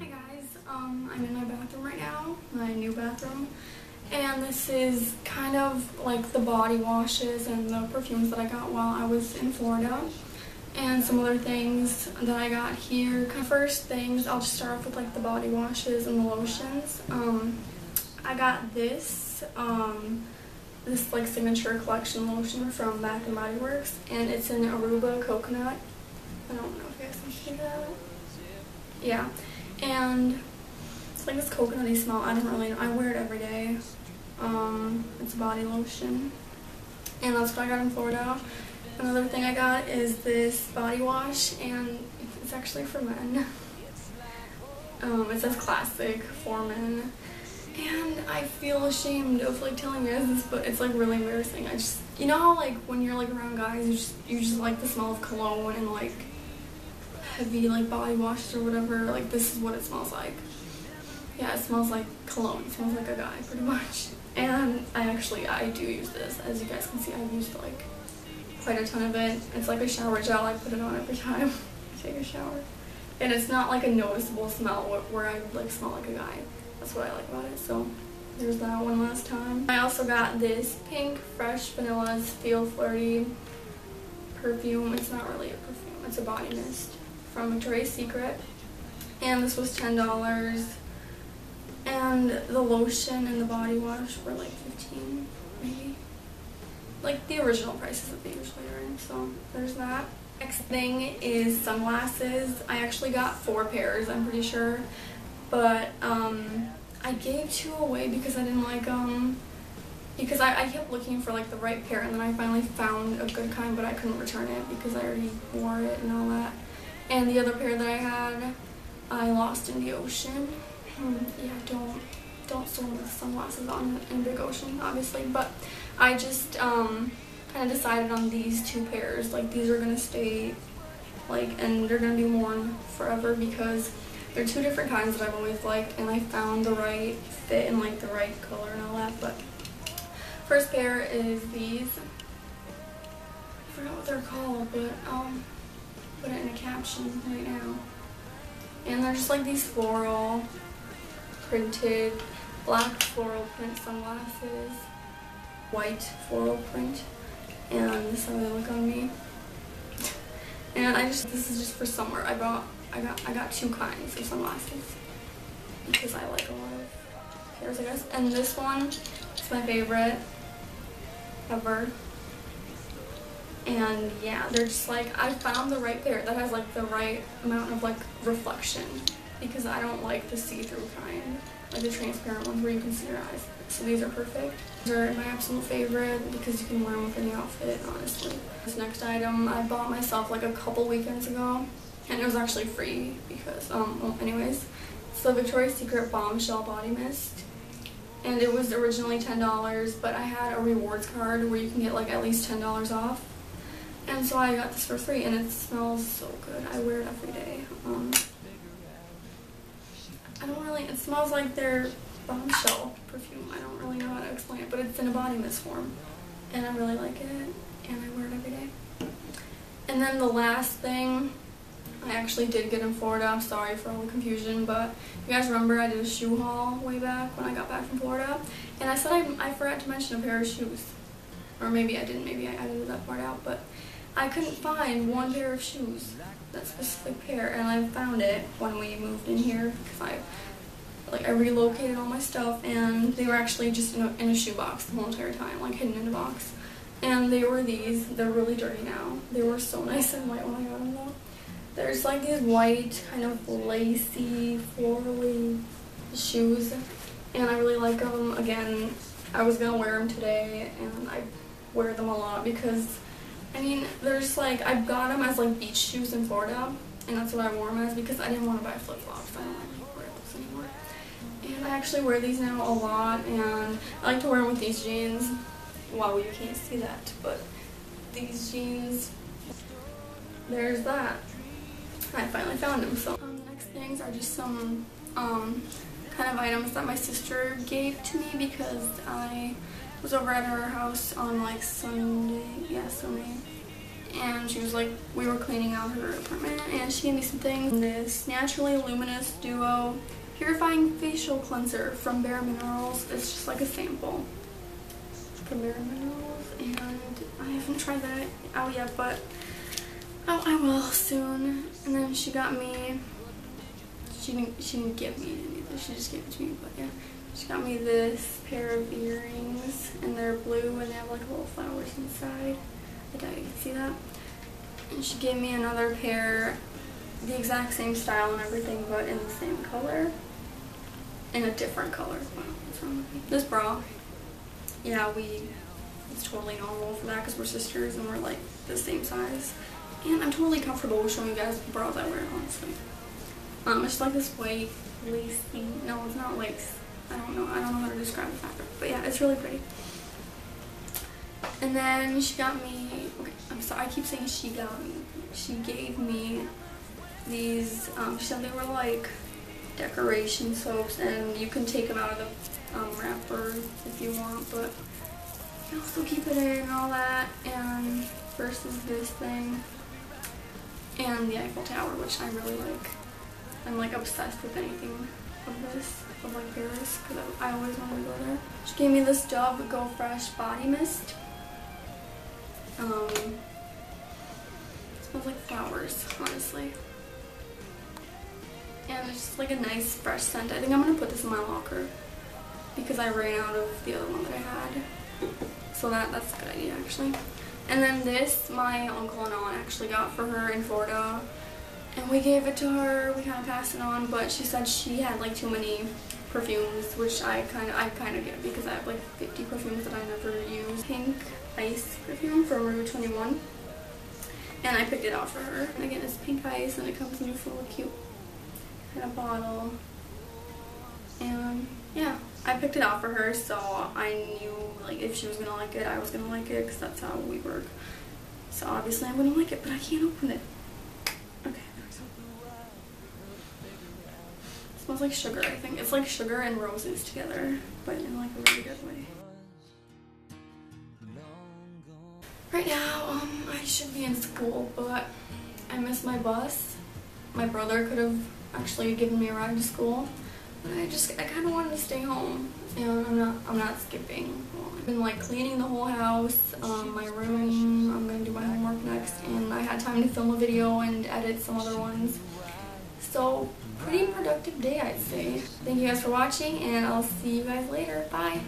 Hi guys, um, I'm in my bathroom right now, my new bathroom, and this is kind of like the body washes and the perfumes that I got while I was in Florida, and some other things that I got here. First things, I'll just start off with like the body washes and the lotions. Um, I got this, um, this like signature collection lotion from Bath and Body Works, and it's in Aruba Coconut. I don't know if you guys can see that. Yeah, and it's like this coconutty smell. I don't really know. I wear it every day. Um, it's a body lotion, and that's what I got in Florida. Another thing I got is this body wash, and it's actually for men. Um, it says classic for men. And I feel ashamed of like telling you guys this, but it's like really embarrassing. I just, you know how like when you're like around guys, you just you just like the smell of cologne and like heavy like body washes or whatever. Like this is what it smells like. Yeah, it smells like cologne. It smells like a guy pretty much. And I actually I do use this. As you guys can see, I've used like quite a ton of it. It's like a shower gel. I put it on every time I take a shower. And it's not like a noticeable smell where I like smell like a guy. That's what I like about it. So there's that one last time. I also got this pink Fresh Vanilla's Feel Flirty perfume. It's not really a perfume. It's a body mist from Victoria's Secret. And this was $10. And the lotion and the body wash were like 15 maybe. Like the original prices that they usually are in. So there's that. Next thing is sunglasses. I actually got four pairs, I'm pretty sure. But um, I gave two away because I didn't like them. Because I, I kept looking for like the right pair and then I finally found a good kind but I couldn't return it because I already wore it and all that. And the other pair that I had, I lost in the ocean. Hmm, yeah, don't don't swim with sunglasses on in big ocean, obviously. But I just um, kind of decided on these two pairs. Like these are gonna stay, like, and they're gonna be worn forever because they're two different kinds that I've always liked, and I found the right fit and like the right color and all that. But first pair is these. I forgot what they're called, but um caption right now. And they're just like these floral printed black floral print sunglasses, white floral print, and this is how they look on me. And I just this is just for summer. I bought I got I got two kinds of sunglasses because I like a lot of pairs I guess. And this one is my favorite ever and yeah they're just like I found the right pair that has like the right amount of like reflection because I don't like the see-through kind like the transparent ones where you can see your eyes. So these are perfect. These are my absolute favorite because you can wear them with any outfit honestly. This next item I bought myself like a couple weekends ago and it was actually free because um well anyways. It's the Victoria's Secret Bombshell Body Mist and it was originally $10 but I had a rewards card where you can get like at least $10 off and so I got this for free, and it smells so good. I wear it every day. Um, I don't really, it smells like their bombshell perfume. I don't really know how to explain it, but it's in a body mist form. And I really like it, and I wear it every day. And then the last thing, I actually did get in Florida. I'm sorry for all the confusion, but you guys remember I did a shoe haul way back when I got back from Florida. And I said I, I forgot to mention a pair of shoes. Or maybe I didn't, maybe I edited that part out, but I couldn't find one pair of shoes, that specific pair, and I found it when we moved in here because I like I relocated all my stuff and they were actually just in a, in a shoebox the whole entire time, like hidden in a box. And they were these. They're really dirty now. They were so nice and white when I got them though. There's like these white, kind of lacy, florally shoes, and I really like them. Again, I was gonna wear them today, and I wear them a lot because I mean, there's like, I got them as like beach shoes in Florida, and that's what I wore them as because I didn't want to buy flip-flops. I don't like wear those anymore. And I actually wear these now a lot, and I like to wear them with these jeans. Wow, you can't see that, but these jeans, there's that. I finally found them. So um, next things are just some um, kind of items that my sister gave to me because I was over at her house on like Sunday, yeah, Sunday, and she was like, we were cleaning out her apartment, and she gave me some things. This Naturally Luminous Duo Purifying Facial Cleanser from Bare Minerals. It's just like a sample from Bare Minerals, and I haven't tried that out yet, but oh, I will soon. And then she got me, she didn't, she didn't give me anything, she just gave it to me, but yeah. She got me this pair of earrings, and they're blue, and they have like little flowers inside. I doubt you can see that. And she gave me another pair, the exact same style and everything, but in the same color. In a different color. What's wrong with me? This bra, yeah, we, it's totally normal for that because we're sisters and we're like the same size. And I'm totally comfortable with showing you guys the bras I wear, honestly. Um, it's like this white lace thing. No, it's not lace. I don't know. I don't know how to describe the fabric. But yeah, it's really pretty. And then she got me, okay, I'm sorry, I keep saying she got me. She gave me these, um, she said they were like decoration soaps and you can take them out of the um, wrapper if you want, but you can also keep it in and all that. And versus this thing and the Eiffel Tower, which I really like. I'm like obsessed with anything of this, of like Paris, because I, always want to go there. She gave me this Dove Go Fresh Body Mist. Um, smells like flowers, honestly. And it's just like a nice fresh scent. I think I'm going to put this in my locker because I ran out of the other one that I had. So that that's a good idea actually. And then this, my uncle and aunt actually got for her in Florida. And we gave it to her, we kind of passed it on, but she said she had like too many perfumes, which I kind of I kind of get because I have like 50 perfumes that I never use. Pink Ice perfume from Rue 21. And I picked it out for her. And again, it's pink ice and it comes in a full cute kind of bottle. And yeah, I picked it out for her so I knew like if she was gonna like it, I was gonna like it because that's how we work. So obviously I'm gonna like it, but I can't open it. Okay, Smells like sugar, I think. It's like sugar and roses together, but in like a really good way. Right now, um, I should be in school, but I miss my bus. My brother could have actually given me a ride to school, but I just, I kind of wanted to stay home, and I'm not, I'm not skipping. I've been like cleaning the whole house, um, my room, I'm gonna do my homework next, and I had time to film a video and edit some other ones. So, pretty productive day, I'd say. Thank you guys for watching, and I'll see you guys later. Bye!